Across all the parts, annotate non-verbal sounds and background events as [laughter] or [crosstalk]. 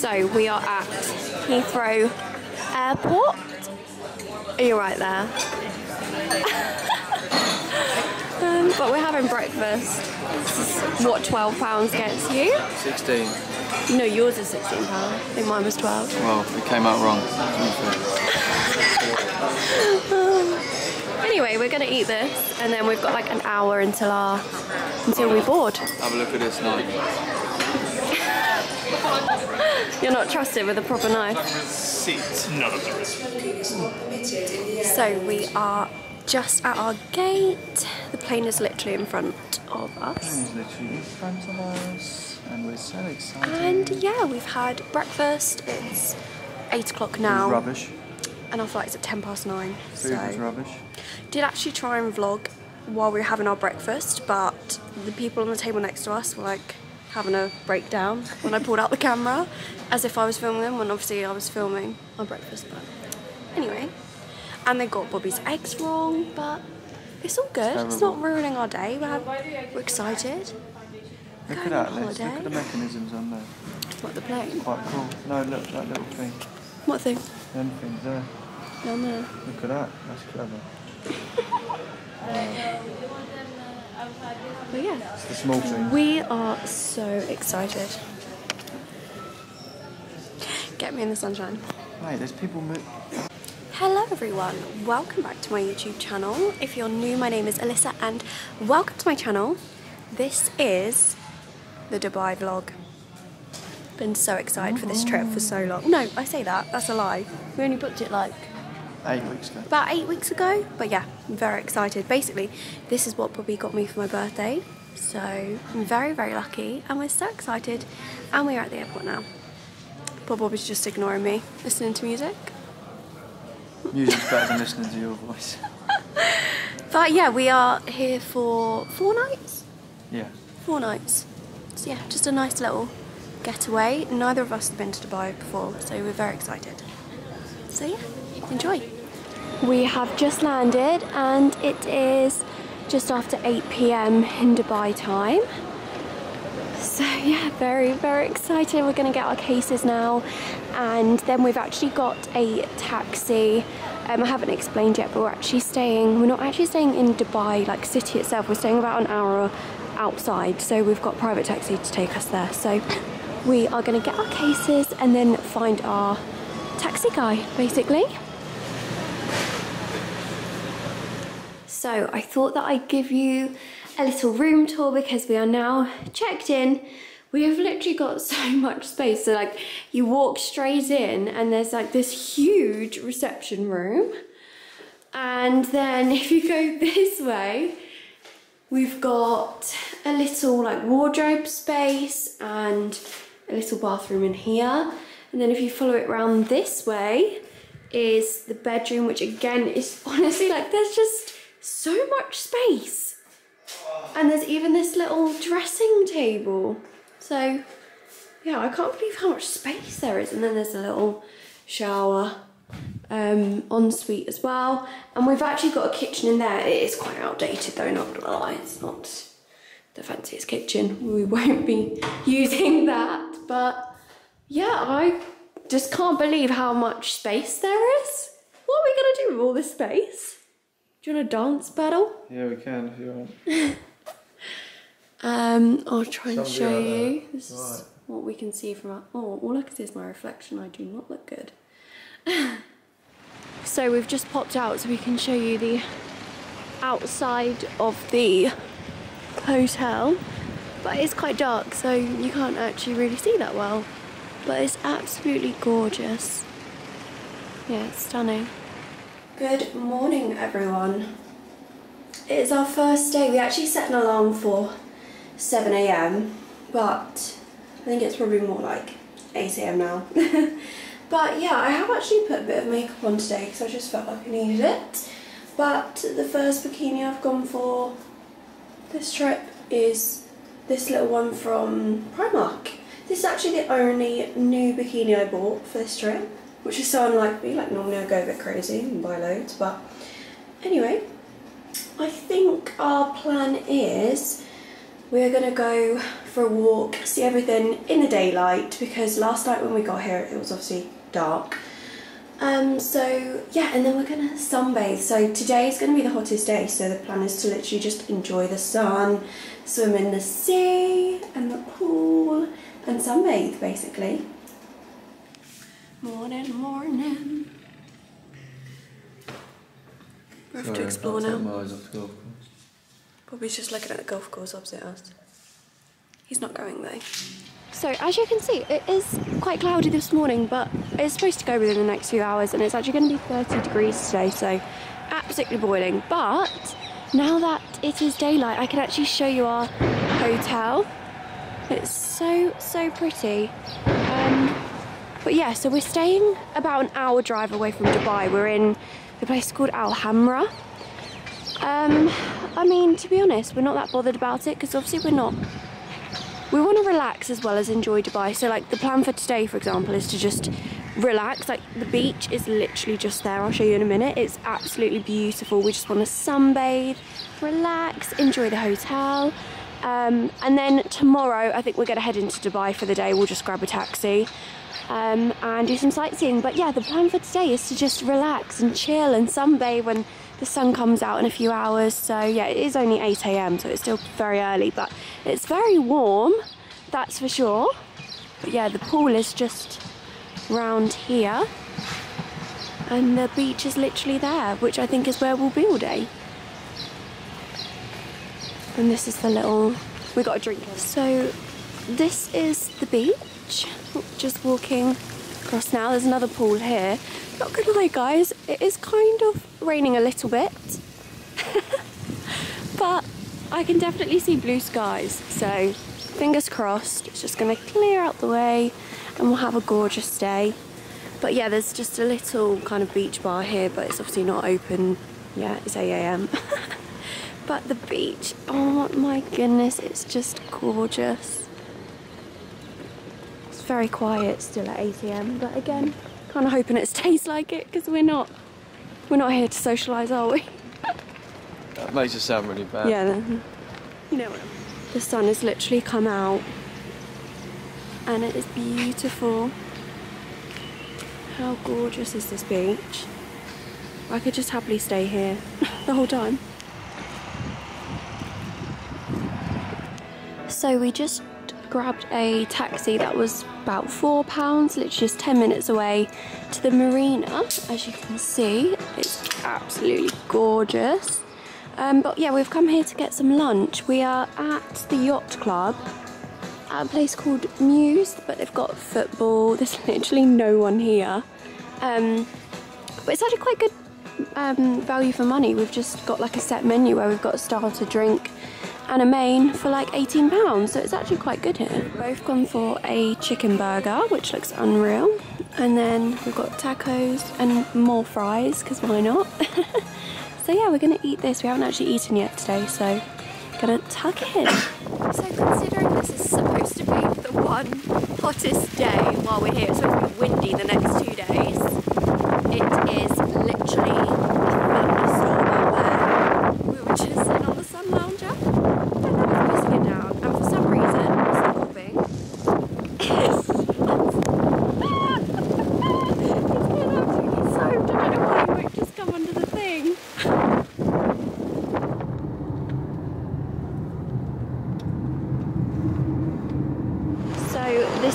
So we are at Heathrow Airport. Are you right there? [laughs] um, but we're having breakfast. What £12 gets you? 16. No, yours is £16. I think mine was 12 Well, it came out wrong. [laughs] Anyway, we're gonna eat this and then we've got like an hour until our until we board. Have a look at this knife. You're not trusted with a proper knife. None of them. So we are just at our gate. The plane is literally in front of us. It's literally in front of us, and we're so excited. And yeah, we've had breakfast. It's eight o'clock It was now. rubbish. And our flight's at ten past nine. Food was So rubbish. did actually try and vlog while we were having our breakfast, but the people on the table next to us were like having a breakdown when I pulled out the camera, as if I was filming them, when obviously I was filming our breakfast. But anyway, and they got Bobby's eggs wrong, but it's all good. It's not ruining our day. We're, we're excited. Look at that. Look at the mechanisms on there. What the plane? Quite cool. No, look, that little thing. What thing? Them things there. Down there. Look at that. That's clever. [laughs] But yeah, It's the small thing. we are so excited. Get me in the sunshine. Mate, there's people mo- Hello everyone, welcome back to my YouTube channel. If you're new, my name is Alissa and welcome to my channel. This is the Dubai vlog. Been so excited for this trip for so long. No, I say that, that's a lie. We only booked it like eight weeks ago. about eight weeks ago. But yeah, I'm very excited. Basically, this is what Bobby got me for my birthday. So I'm very, very lucky and we're so excited. And we're at the airport now. But Bobby's just ignoring me, listening to music. Music's better than listening to your voice. [laughs] But yeah, we are here for four nights. Yeah. Four nights. So yeah, just a nice little getaway. Neither of us have been to Dubai before, so we're very excited. So yeah, enjoy. We have just landed and it is just after 8 pm in Dubai time. So yeah, very, very excited. We're gonna get our cases now and then we've actually got a taxi. Um, I haven't explained yet, but we're actually staying, we're not actually staying in Dubai, like city itself, we're staying about an hour outside. So we've got private taxi to take us there. So we are gonna get our cases and then find our taxi guy, basically. So I thought that I'd give you a little room tour because we are now checked in. We have literally got [laughs] so much space. So like you walk straight in and there's like this huge reception room. And then if you go [laughs] this way, we've got a little like wardrobe space and a little bathroom in here. And then if you follow it around this way is the bedroom, which again is [laughs] honestly like there's just so much space. And there's even this little dressing table. So yeah, I can't believe how much space there is. And then there's a little shower um, ensuite as well. And we've actually got a kitchen in there. It is quite outdated though, not gonna lie. It's not the fanciest kitchen. We [laughs] won't be using that. But yeah, I just can't believe how much space there is. What are we gonna do with all this space? Do you want a dance battle? Yeah, we can if you want. [laughs] Um, I'll try and Somebody show like that. you. This is what we can see from our. Oh, all I can see is my reflection. I do not look good. [laughs] so we've just popped out so we can show you the outside of the hotel. But it's quite dark, so you can't actually really see that well. But it's absolutely gorgeous. Yeah, it's stunning. Good morning, everyone. It is our first day. We actually set an alarm for 7 a.m. but I think it's probably more like 8 a.m. now. [laughs] but yeah, I have actually put a bit of makeup on today because I just felt like I needed it. But the first bikini I've gone for this trip is this little one from Primark. This is actually the only new bikini I bought for this trip, which is so unlike me. Like normally I go a bit crazy and buy loads, but anyway, I think our plan is we're gonna go for a walk, see everything in the daylight because last night when we got here it was obviously dark. Um, so yeah, and then we're gonna sunbathe. So today is gonna be the hottest day, so the plan is to literally just enjoy the sun, swim in the sea and the pool, and sunbathe basically. Morning, morning. We have to explore now. miles off the golf course. Bobby's just looking at the golf course opposite us. He's not going though. So as you can see, it is quite cloudy this morning, but it's supposed to go within the next few hours and it's actually going to be 30 degrees today, so absolutely boiling. But now that it is daylight, I can actually show you our hotel. It's so, so pretty. Um, but yeah, so we're staying about an hour drive away from Dubai. We're in a place called Al Hamra. Um, I mean, to be honest, we're not that bothered about it because obviously we're not. We want to relax as well as enjoy Dubai. So, like, the plan for today, for example, is to just relax. Like, the beach is literally just there. I'll show you in a minute. It's absolutely beautiful. We just want to sunbathe, relax, enjoy the hotel. Um, and then tomorrow, I think we're going to head into Dubai for the day. We'll just grab a taxi um, and do some sightseeing. But yeah, the plan for today is to just relax and chill and sunbathe when the sun comes out in a few hours. So yeah, it is only 8 a.m. so it's still very early, but it's very warm, that's for sure. But yeah, the pool is just round here. And the beach is literally there, which I think is where we'll be all day. And this is the little, we got a drink. So this is the beach. Just walking across now. There's another pool here. Not gonna lie, guys, it is kind of raining a little bit, [laughs] but I can definitely see blue skies. So fingers crossed. It's just gonna clear out the way, and we'll have a gorgeous day. But yeah, there's just a little kind of beach bar here, but it's obviously not open yet. It's 8 a.m. [laughs] but the beach, oh my goodness, it's just gorgeous very quiet still at 8 a.m. But again, kind of hoping it stays like it because we're not we're not here to socialise, are we? That makes it sound really bad. yeah, then, you know what? The sun has literally come out, and it is beautiful. How gorgeous is this beach? I could just happily stay here [laughs] the whole time. So we just grabbed a taxi that was about four pounds, literally just 10 minutes away to the marina. As you can see, it's absolutely gorgeous. Um, but yeah, we've come here to get some lunch. We are at the yacht club at a place called Muse, but they've got football. [laughs] There's literally no one here. Um, but it's actually quite good um, value for money. We've just got like a set menu where we've got a starter drink and a main for like £18, so it's actually quite good here. Both gone for a chicken burger, which looks unreal. And then we've got tacos and more fries, because why not? [laughs] so yeah, we're gonna eat this. We haven't actually eaten yet today, so gonna tuck in. So considering this is supposed to be the one hottest day while we're here, it's supposed to be windy the next two days, it is literally a thunderstorm out there. We were just sitting on the sun lounger and then I was pressing it down and for some reason it's not moving. It's getting absolutely soaked. I don't know why it won't just come under the thing. So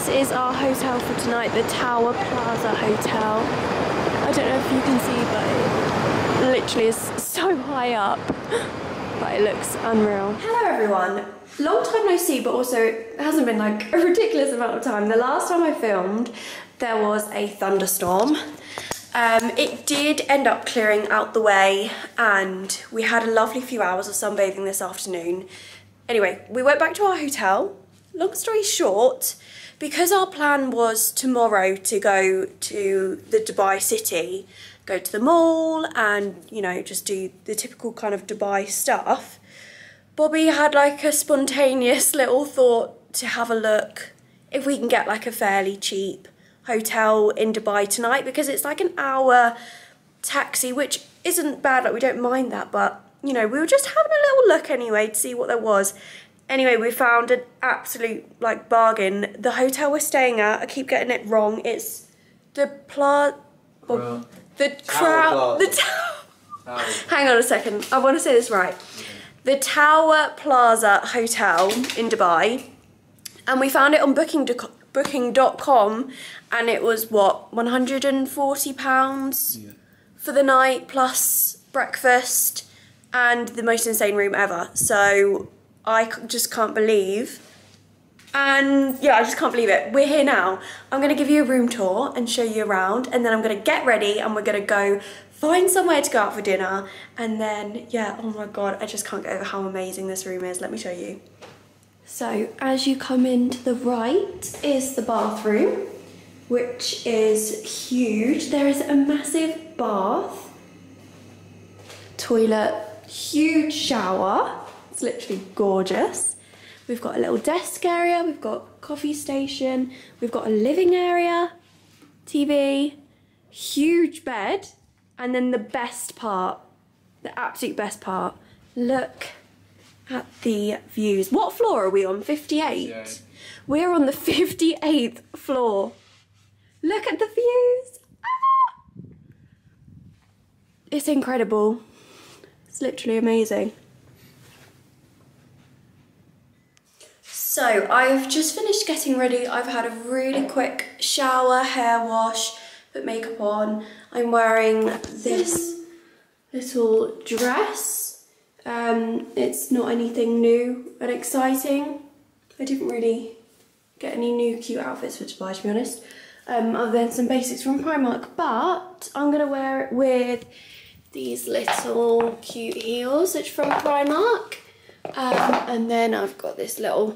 this is our hotel for tonight, the Tower Plaza Hotel. I don't know if you can see, but it literally is so high up. But it looks unreal. Hello everyone. Long time no see, but also it hasn't been like [laughs] a ridiculous amount of time. The last time I filmed, there was a thunderstorm. Um, it did end up clearing out the way and we had a lovely few hours of sunbathing this afternoon. Anyway, we went back to our hotel. Long story short, because our plan was tomorrow to go to the Dubai city, go to the mall and, you know, just do the typical kind of Dubai stuff, Bobby had like a spontaneous [laughs] little thought to have a look if we can get like a fairly cheap hotel in Dubai tonight because it's like an hour taxi, which isn't bad, like we don't mind that, but you know, we were just having a little look anyway to see what there was. Anyway, we found an absolute like bargain. The hotel we're staying at, I keep getting it wrong. It's the Pla... Oh, well, The crowd... The tower... Hang on a second. I want to say this right. The Tower Plaza Hotel in Dubai. And we found it on booking booking.com and it was what 140 pounds for the night plus breakfast and the most insane room ever. So I just can't believe and yeah, I just can't believe it. We're here now. I'm gonna give you a room tour and show you around, and then I'm gonna get ready and we're gonna go find somewhere to go out for dinner. And then, yeah, oh my god, I just can't get over how amazing this room is. Let me show you. So, as you come in to the right is the bathroom, which is huge. There is a massive bath, toilet, huge shower. It's literally gorgeous. We've got a little desk area, we've got coffee station, we've got a living area, TV, huge bed, and then the best part, the absolute best part, look at the views. What floor are we on? 58? 58. We're on the 58th floor. Look at the views. Ah! It's incredible. It's literally amazing. So I've just finished getting ready. I've had a really quick shower, hair wash, put makeup on. I'm wearing this little dress. Um, it's not anything new and exciting. I didn't really get any new cute outfits for Dubai to be honest. Um, other than some basics from Primark, but I'm gonna wear it with these little cute heels, which from Primark. Um, and then I've got this little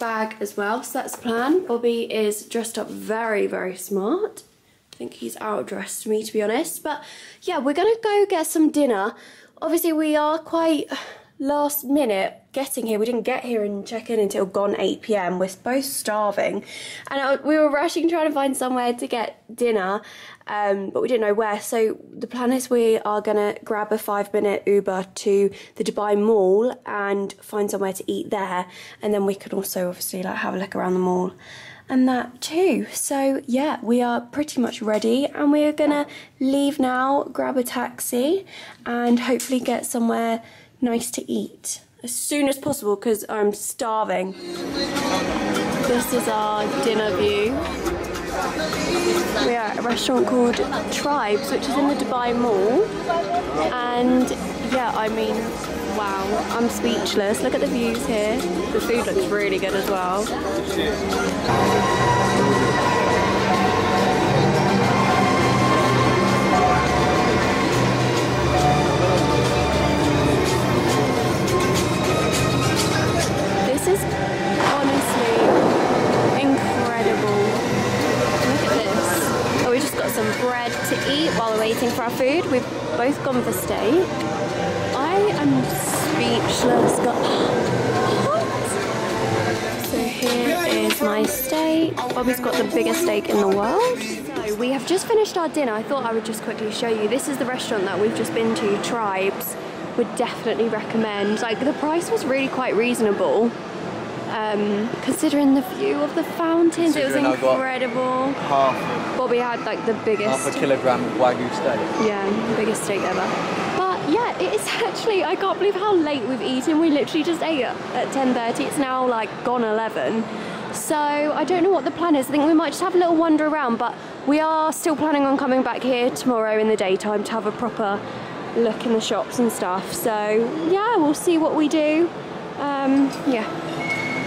bag as well, so that's plan. Bobby is dressed up very, very smart. I think he's outdressed me to be honest. But yeah, we're gonna go get some dinner. Obviously we are quite last minute getting here. We didn't get here and check in until gone 8 p.m. We're both starving. And uh, we were rushing trying to find somewhere to get dinner, um, but we didn't know where. So the plan is we are gonna grab a five minute Uber to the Dubai Mall and find somewhere to eat there. And then we can also obviously like have a look around the mall and that too. So yeah, we are pretty much ready and we are gonna leave now, grab a taxi and hopefully get somewhere nice to eat as soon as possible because I'm starving. This is our dinner view. We are at a restaurant called Tribes, which is in the Dubai Mall. And yeah, I mean, wow, I'm speechless. Look at the views here. The food looks really good as well. Food. We've both gone for steak. I am speechless. So here is my steak. Bobby's got the biggest steak in the world. So we have just finished our dinner. I thought I would just quickly show you. This is the restaurant that we've just been to, Tribes. Would definitely recommend. Like the price was really quite reasonable. Um, considering the view of the fountains, it was Considering I got- incredible. half, Bobby had like the biggest half a kilogram of Wagyu steak. yeah, biggest steak ever. But yeah, it is [laughs] actually, I can't believe how late we've eaten. We literally just ate at at 10.30. It's now like gone 11. So I don't know what the plan is. I think we might just have a little wander around, but we are still planning on coming back here tomorrow in the daytime to have a proper look in the shops and stuff. So yeah, we'll see what we do. Um, yeah,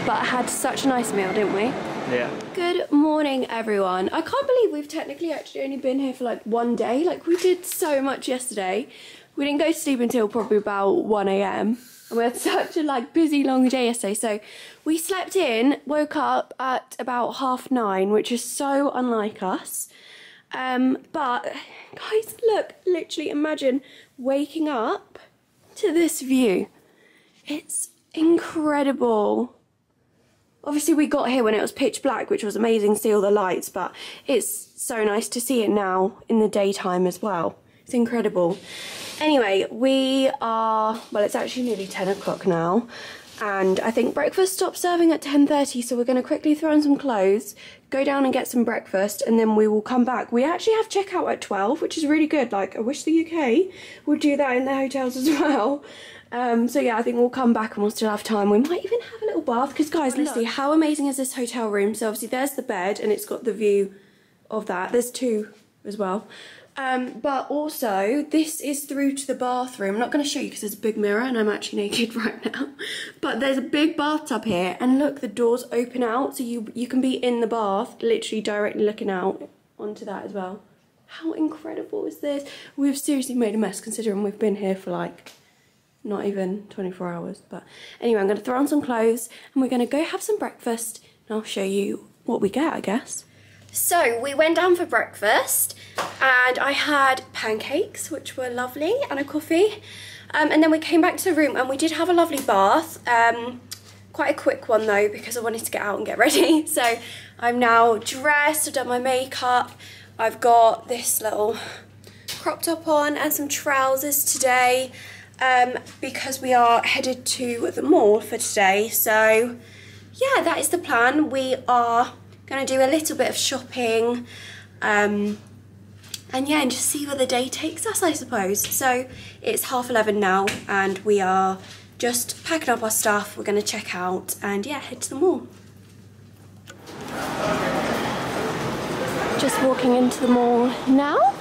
but had such a nice meal, didn't we? Yeah. Good morning, everyone. I can't believe we've technically actually only been here for like one day. Like, we did so much yesterday. We didn't go to sleep until probably about 1 a.m. And we had [laughs] such a like busy long day yesterday. So we slept in, woke up at about half nine, which is so unlike us. Um, but guys, look, literally imagine waking up to this view. It's incredible. Obviously, we got here when it was pitch black, which was amazing to see all the lights, but it's so nice to see it now in the daytime as well. It's incredible. Anyway, we are, well, it's actually nearly 10 o'clock now, and I think breakfast stops serving at 10.30 so we're going to quickly throw on some clothes, go down and get some breakfast and then we will come back. We actually have checkout at 12 which is really good like I wish the UK would do that in their hotels as [laughs] well. Um, so yeah I think we'll come back and we'll still have time. We might even have a little bath because guys honestly how amazing is this hotel room? So obviously there's the bed and it's got the view of that. There's two as well. Um, but also, this is through to the bathroom. I'm not going to show you because there's a big mirror and I'm actually [laughs] naked right now. But there's a big bathtub here and look, the doors open out so you, you can be in the bath, literally directly looking out onto that as well. How incredible is this? We've seriously made a mess considering we've been here for like not even 24 hours. But anyway, I'm going to throw on some clothes and we're going to go have some breakfast and I'll show you what we get, I guess. So we went down for breakfast and I had pancakes, which were lovely, and a coffee. Um, and then we came back to the room and we did have a lovely bath. Um, quite a quick one though, because I wanted to get out and get [laughs] ready. So I'm now dressed, I've done my makeup. I've got this little crop top on and some trousers today um, because we are headed to the mall for today. So yeah, that is the plan. We are Gonna do a little bit of shopping. Um, and yeah, and just see where the day takes us, I suppose. So it's half 11 now and we are just packing up our stuff. We're gonna check out and yeah, head to the mall. Just walking into the mall now.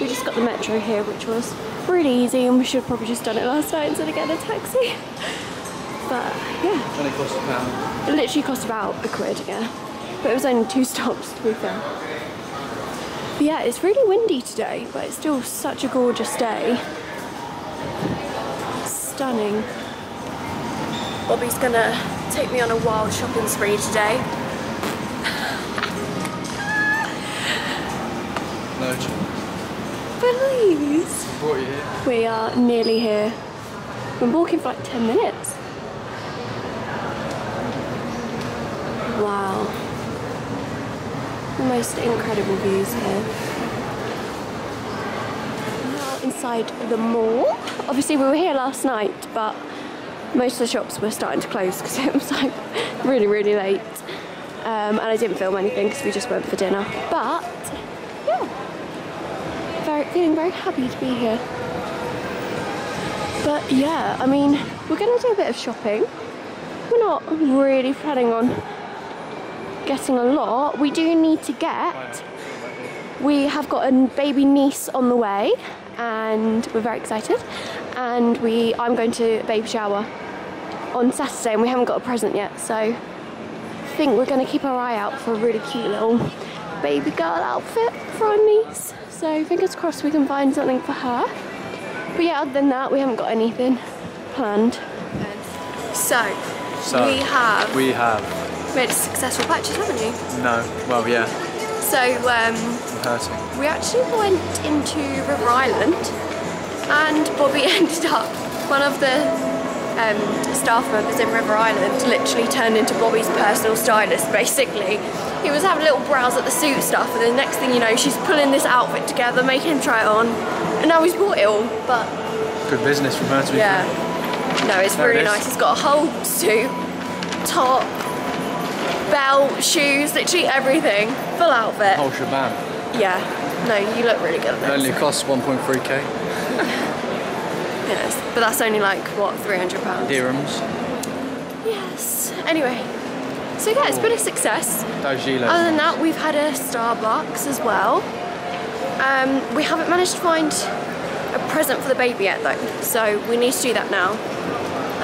We just got the metro here, which was really easy and we should have probably just done it last night instead of getting a taxi. But yeah. Only cost a pound. It literally cost about a quid, yeah. But it was only two [laughs] stops to be fair. But yeah, it's really windy today, but it's still such a gorgeous day. Stunning. Bobby's gonna take me on a wild shopping spree today. No chance. Here. We are nearly here. We've been walking for like 10 minutes. Wow. The most incredible views here. Now inside the mall. Obviously we were here last night, but most of the shops were starting to close because [laughs] it was like really, really late. Um, and I didn't film anything because we just went for dinner. But, feeling very happy to be here. But yeah, I mean, we're going to do a bit of shopping. We're not really planning on getting a lot. We do need to get, we have got a baby niece on the way and we're very excited. And we, I'm going to baby shower on Saturday and we haven't got a present yet. So I think we're going to keep our eye out for a really cute little baby girl outfit for our niece. So fingers crossed we can find something for her. But yeah, other than that, we haven't got anything planned. So, So, we have We have. made a successful purchase, haven't you? No. Well, yeah. So um, I'm hurting. we actually went into River Island and Bobby [laughs] ended up, one of the um, staff members in River Island literally turned into Bobby's personal stylist [laughs] basically. He was having a little browse at the suit stuff and the next thing you know she's pulling this outfit together, making him try it on and now he's bought it all but Good business from her to be yeah. fair. No, it's There really is. nice. He's got a whole suit, top, belt, shoes, literally everything. Full outfit. Whole shebang. Yeah. No, you look really good It at only this. costs 1.3k [laughs] Yes. But that's only like, what, £300? dirhams. Yes. Anyway. So yeah, it's been a success. Other than that, we've had a Starbucks as well. Um, we haven't managed to find a present for the baby yet though, so we need to do that now.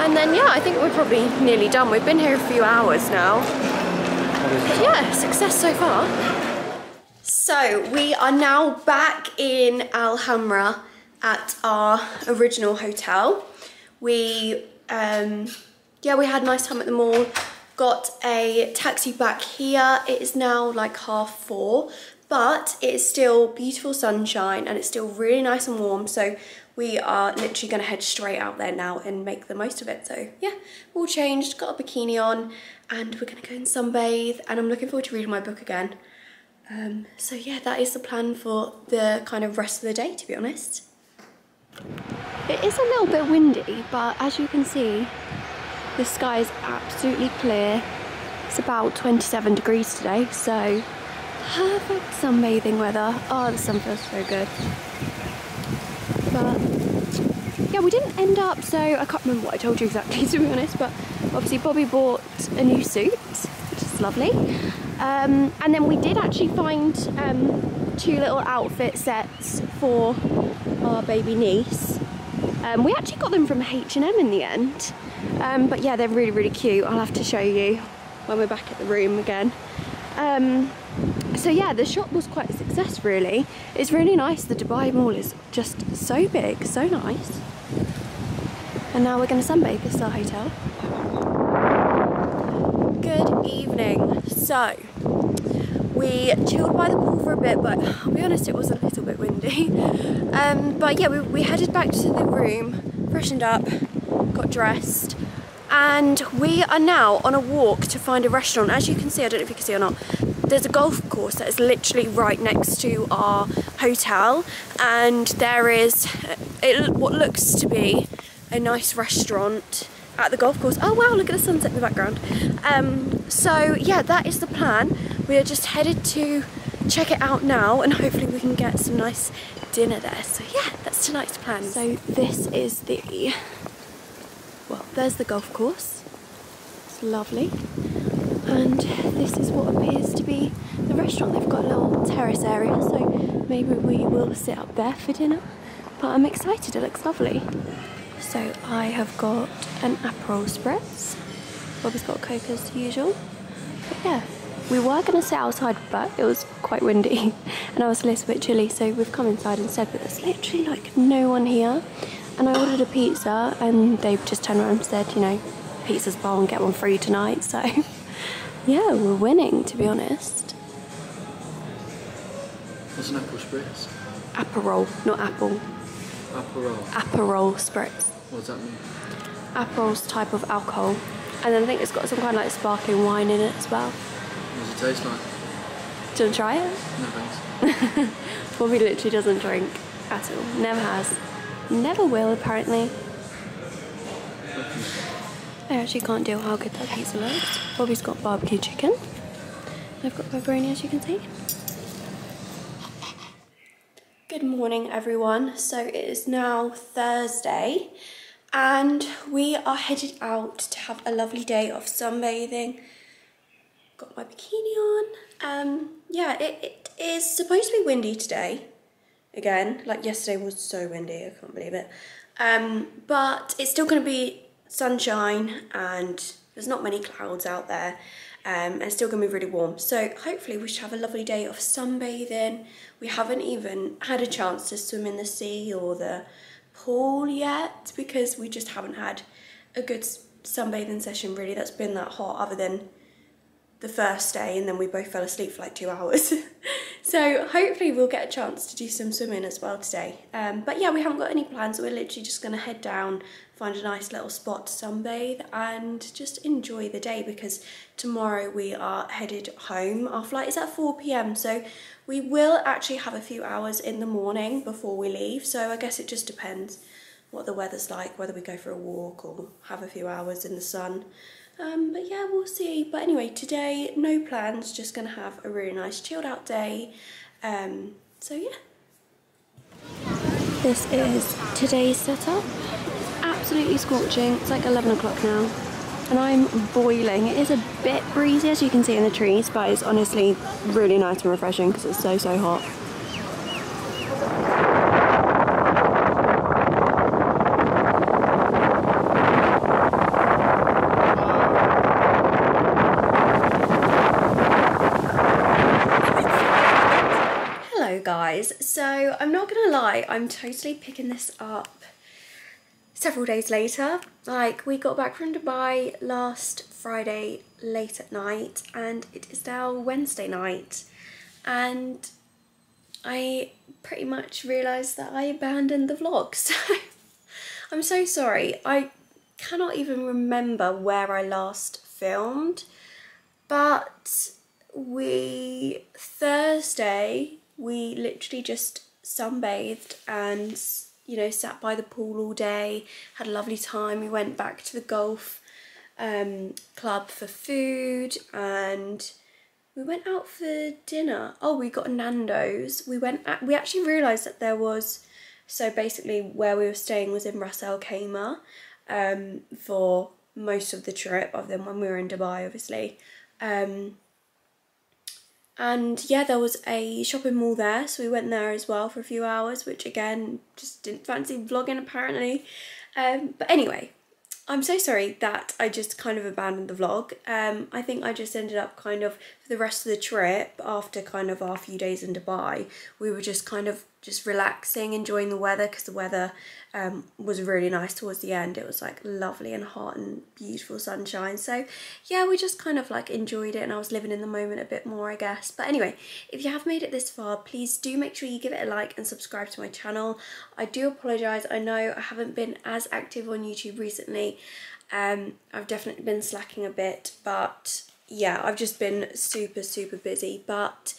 And then yeah, I think we're probably nearly done. We've been here a few hours now. It? Yeah, success so far. So we are now back in Al Hamra at our original hotel. We, um, yeah, we had a nice time at the mall. Got a taxi back here. It is now like half four, but it is still beautiful sunshine and it's still really nice and warm. So we are literally gonna head straight out there now and make the most of it. So yeah, all changed, got a bikini on and we're gonna go and sunbathe and I'm looking forward to reading my book again. Um, so yeah, that is the plan for the kind of rest of the day, to be honest. It is a little bit windy, but as you can see, The sky is absolutely clear. It's about 27 degrees today, so perfect sunbathing weather. Oh, the sun feels so good. But yeah, we didn't end up, so I can't remember what I told you exactly [laughs] to be honest, but obviously Bobby bought a new suit, which is lovely. Um, and then we did actually find um, two little outfit sets for our baby niece. Um, we actually got them from H&M in the end. Um, but yeah, they're really, really cute. I'll have to show you when we're back at the room again. Um, so yeah, the shop was quite a success really. It's really nice. The Dubai Mall is just so big, so nice. And now we're going to sunbathe. This is our hotel. Good evening. So, we chilled by the pool for a bit, but I'll be honest, it was a little bit windy. [laughs] Um, but yeah, we, we headed back to the room, freshened up, got dressed, and we are now on a walk to find a restaurant. As you can see, I don't know if you can see or not, there's a golf course that is literally right next to our hotel, and there is it, what looks to be a nice restaurant at the golf course. Oh wow, look at the sunset in the background. Um, so yeah, that is the plan. We are just headed to check it out now and hopefully we can get some nice dinner there. So yeah, that's tonight's plan. So this is the, well, there's the golf course. It's lovely. And this is what appears to be the restaurant. They've got a little terrace area, so maybe we will sit up there for dinner. But I'm excited, it looks lovely. So I have got an Aperol Spritz. Bobby's got Coke as usual. But yeah, we were going to sit outside, but it was quite windy [laughs] and I was a little bit chilly, so we've come inside instead. But there's literally like no one here. And I ordered a pizza, and they've just turned around and said, you know, pizza's bar and get one free tonight. [laughs] So yeah, we're winning, to be honest. What's an apple spritz? Aperol, not apple. Aperol. Aperol Spritz. What does that mean? Aperol's type of alcohol. And then I think it's got some kind of like sparkling wine in it as well. What does it taste like? Do you want to try it? No thanks. [laughs] Bobby literally doesn't drink at all. Never has. Never will, apparently. I actually can't deal how good that pizza looks. Bobby's got barbecue chicken. I've got pepperoni, as you can see. Good morning, everyone. So it is now Thursday, and we are headed out to have a lovely day of sunbathing. Got my bikini on. Um, yeah, it, it is supposed to be windy today. Again, like yesterday was so windy, I can't believe it. Um, but it's still going to be sunshine and there's not many clouds out there. Um, and it's still to be really warm. So hopefully we should have a lovely day of sunbathing. We haven't even had a chance to swim in the sea or the pool yet because we just haven't had a good sunbathing session really that's been that hot other than the first day and then we both fell asleep for like two hours. [laughs] so hopefully we'll get a chance to do some swimming as well today. Um, but yeah, we haven't got any plans. So we're literally just going to head down, find a nice little spot to sunbathe and just enjoy the day because tomorrow we are headed home. Our flight is at 4 p.m. So we will actually have a few hours in the morning before we leave. So I guess it just depends what the weather's like, whether we go for a walk or have a few hours in the sun. Um, but yeah, we'll see. But anyway, today, no plans, just gonna have a really nice chilled out day. Um, so yeah. This is today's setup. Absolutely scorching. It's like 11 o'clock now. And I'm boiling. It is a bit breezy as you can see in the trees, but it's honestly really nice and refreshing because it's so, so hot. Hello guys, so I'm not gonna lie, I'm totally picking this up several days later. Like we got back from Dubai last Friday late at night and it is now Wednesday night and I pretty much realised that I abandoned the vlog [laughs] so I'm so sorry. I cannot even remember where I last filmed but we Thursday we literally just sunbathed and you know sat by the pool all day had a lovely time we went back to the golf um, club for food and we went out for dinner. Oh, we got Nando's. We went. At, we actually realised that there was. So basically, where we were staying was in Ras Al Khaimah um, for most of the trip, other than when we were in Dubai, obviously. Um, and yeah, there was a shopping mall there, so we went there as well for a few hours, which again, just didn't fancy vlogging apparently. Um, but anyway, I'm so sorry that I just kind of abandoned the vlog. Um, I think I just ended up kind of, the rest of the trip, after kind of our few days in Dubai, we were just kind of just relaxing, enjoying the weather because the weather um, was really nice towards the end. It was like lovely and hot and beautiful sunshine. So yeah, we just kind of like enjoyed it and I was living in the moment a bit more, I guess. But anyway, if you have made it this far, please do make sure you give it a like and subscribe to my channel. I do apologise. I know I haven't been as active on YouTube recently. Um, I've definitely been slacking a bit, but yeah, I've just been super, super busy. But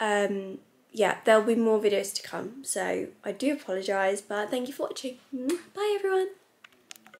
um, yeah, there'll be more videos to come. So I do apologise, but thank you for watching. Bye everyone.